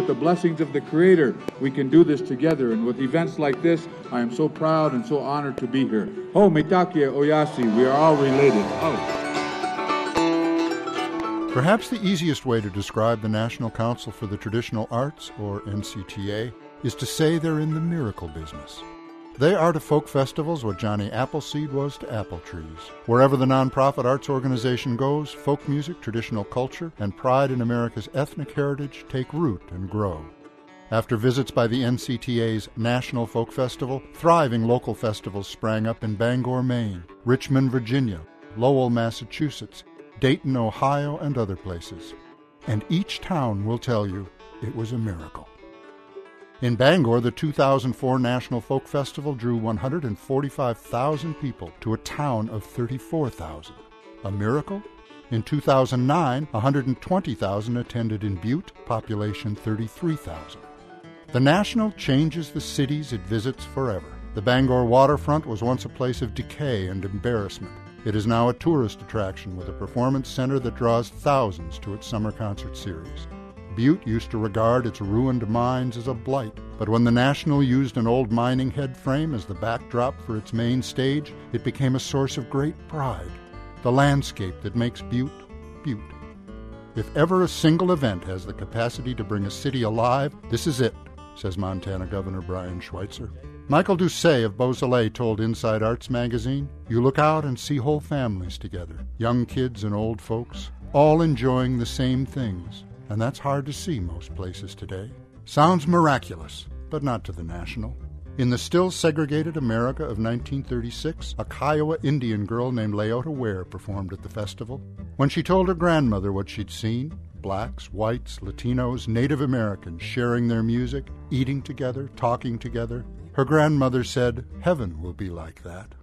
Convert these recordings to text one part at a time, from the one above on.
with the blessings of the Creator, we can do this together. And with events like this, I am so proud and so honored to be here. Oh, Ho Mitakuye Oyasin, we are all related. Oh. Perhaps the easiest way to describe the National Council for the Traditional Arts, or NCTA, is to say they're in the miracle business. They are to folk festivals what Johnny Appleseed was to apple trees. Wherever the nonprofit arts organization goes, folk music, traditional culture, and pride in America's ethnic heritage take root and grow. After visits by the NCTA's National Folk Festival, thriving local festivals sprang up in Bangor, Maine, Richmond, Virginia, Lowell, Massachusetts, Dayton, Ohio, and other places. And each town will tell you it was a miracle. In Bangor, the 2004 National Folk Festival drew 145,000 people to a town of 34,000. A miracle? In 2009, 120,000 attended in Butte, population 33,000. The National changes the cities it visits forever. The Bangor waterfront was once a place of decay and embarrassment. It is now a tourist attraction with a performance center that draws thousands to its summer concert series. Butte used to regard its ruined mines as a blight, but when the National used an old mining head frame as the backdrop for its main stage, it became a source of great pride. The landscape that makes Butte, Butte. If ever a single event has the capacity to bring a city alive, this is it, says Montana Governor Brian Schweitzer. Michael Doucet of Beausoleil told Inside Arts magazine, You look out and see whole families together, young kids and old folks, all enjoying the same things. And that's hard to see most places today. Sounds miraculous, but not to the national. In the still segregated America of 1936, a Kiowa Indian girl named Leota Ware performed at the festival. When she told her grandmother what she'd seen, blacks, whites, Latinos, Native Americans sharing their music, eating together, talking together, her grandmother said, Heaven will be like that.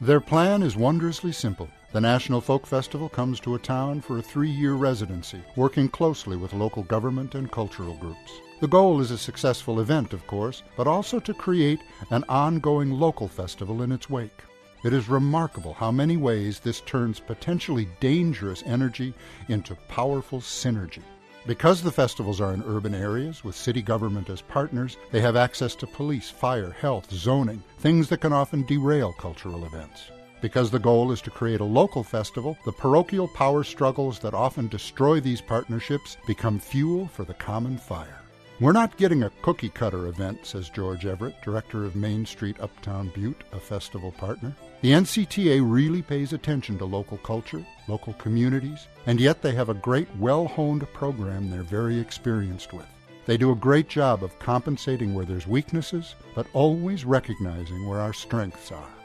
Their plan is wondrously simple. The National Folk Festival comes to a town for a three year residency, working closely with local government and cultural groups. The goal is a successful event, of course, but also to create an ongoing local festival in its wake. It is remarkable how many ways this turns potentially dangerous energy into powerful synergy. Because the festivals are in urban areas with city government as partners, they have access to police, fire, health, zoning, things that can often derail cultural events. Because the goal is to create a local festival, the parochial power struggles that often destroy these partnerships become fuel for the common fire. We're not getting a cookie cutter event, says George Everett, director of Main Street Uptown Butte, a festival partner. The NCTA really pays attention to local culture, local communities, and yet they have a great, well honed program they're very experienced with. They do a great job of compensating where there's weaknesses, but always recognizing where our strengths are.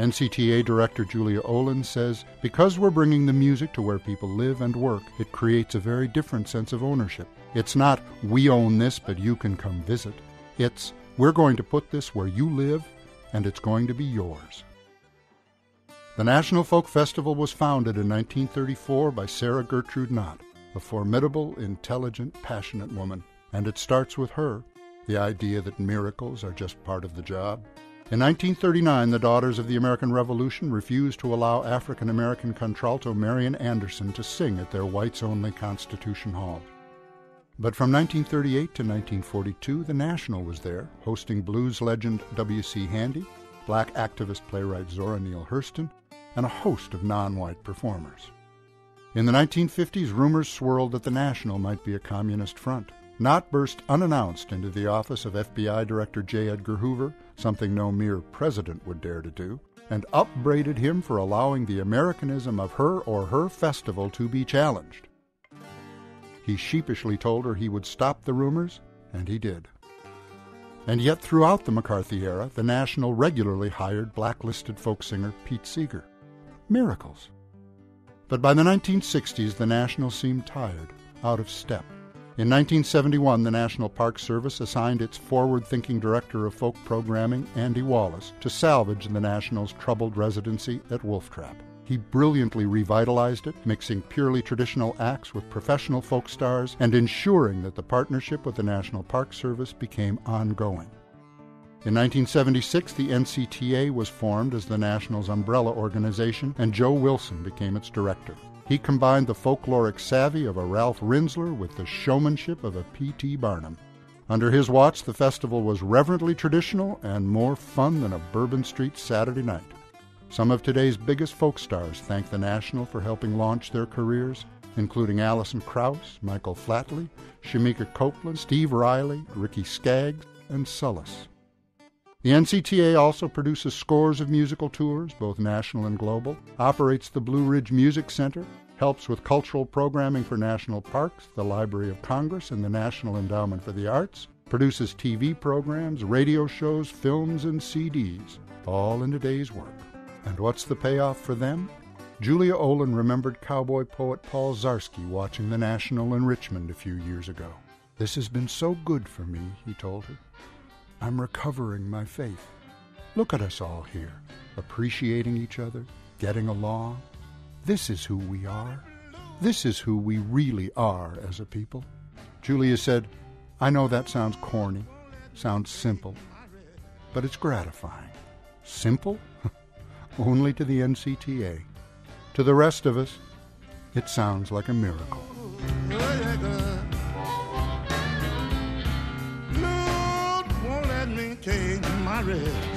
NCTA Director Julia Olin says, Because we're bringing the music to where people live and work, it creates a very different sense of ownership. It's not, we own this, but you can come visit. It's, we're going to put this where you live, and it's going to be yours. The National Folk Festival was founded in 1934 by Sarah Gertrude Knott, a formidable, intelligent, passionate woman, and it starts with her the idea that miracles are just part of the job. In 1939, the Daughters of the American Revolution refused to allow African American contralto Marian Anderson to sing at their whites only Constitution Hall. But from 1938 to 1942, the National was there, hosting blues legend W.C. Handy, black activist playwright Zora Neale Hurston, and a host of non white performers. In the 1950s, rumors swirled that the National might be a communist front. Knott burst unannounced into the office of FBI Director J. Edgar Hoover, something no mere president would dare to do, and upbraided him for allowing the Americanism of her or her festival to be challenged. He sheepishly told her he would stop the rumors, and he did. And yet, throughout the McCarthy era, the National regularly hired blacklisted folk singer Pete Seeger. Miracles. But by the 1960s, the National seemed tired, out of step. In 1971, the National Park Service assigned its forward thinking director of folk programming, Andy Wallace, to salvage the National's troubled residency at Wolf Trap. He brilliantly revitalized it, mixing purely traditional acts with professional folk stars and ensuring that the partnership with the National Park Service became ongoing. In 1976, the NCTA was formed as the National's umbrella organization, and Joe Wilson became its director. He combined the folkloric savvy of a Ralph Rinzler with the showmanship of a P.T. Barnum. Under his watch, the festival was reverently traditional and more fun than a Bourbon Street Saturday night. Some of today's biggest folk stars thank the National for helping launch their careers, including Alison Krauss, Michael Flatley, Shemekia Copeland, Steve Riley, Ricky Skaggs, and Solas. The NCTA also produces scores of musical tours, both national and global, operates the Blue Ridge Music Center, helps with cultural programming for national parks, the Library of Congress, and the National Endowment for the Arts, produces TV programs, radio shows, films, and CDs, all in a day's work. And what's the payoff for them? Julia Olin remembered cowboy poet Paul Zarzyski watching the National in Richmond a few years ago. This has been so good for me, he told her. I'm recovering my faith. Look at us all here, appreciating each other, getting along, this is who we are. This is who we really are as a people. Julia said, I know that sounds corny, sounds simple, but it's gratifying. Simple? Only to the NCTA. To the rest of us, it sounds like a miracle. Lord,